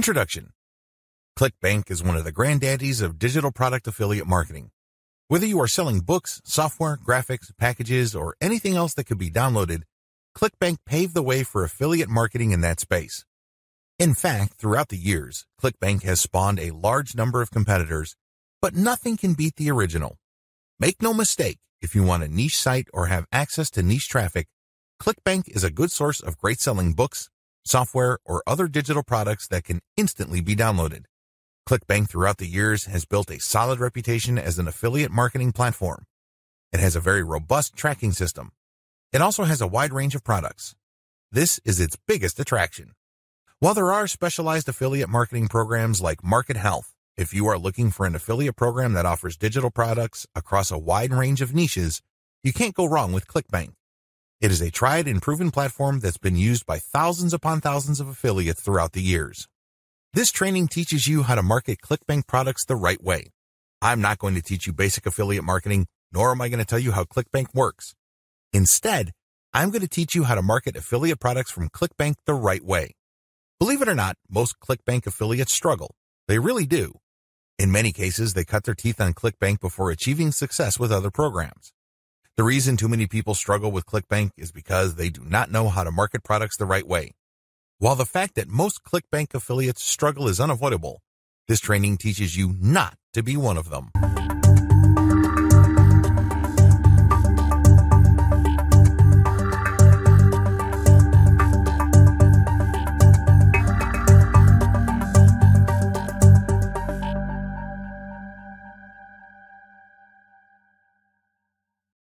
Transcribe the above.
Introduction ClickBank is one of the granddaddies of digital product affiliate marketing. Whether you are selling books, software, graphics, packages, or anything else that could be downloaded, ClickBank paved the way for affiliate marketing in that space. In fact, throughout the years, ClickBank has spawned a large number of competitors, but nothing can beat the original. Make no mistake, if you want a niche site or have access to niche traffic, ClickBank is a good source of great selling books, software, or other digital products that can instantly be downloaded. ClickBank throughout the years has built a solid reputation as an affiliate marketing platform. It has a very robust tracking system. It also has a wide range of products. This is its biggest attraction. While there are specialized affiliate marketing programs like Market Health, if you are looking for an affiliate program that offers digital products across a wide range of niches, you can't go wrong with ClickBank. It is a tried and proven platform that's been used by thousands upon thousands of affiliates throughout the years. This training teaches you how to market ClickBank products the right way. I'm not going to teach you basic affiliate marketing, nor am I going to tell you how ClickBank works. Instead, I'm going to teach you how to market affiliate products from ClickBank the right way. Believe it or not, most ClickBank affiliates struggle. They really do. In many cases, they cut their teeth on ClickBank before achieving success with other programs. The reason too many people struggle with ClickBank is because they do not know how to market products the right way. While the fact that most ClickBank affiliates struggle is unavoidable, this training teaches you not to be one of them.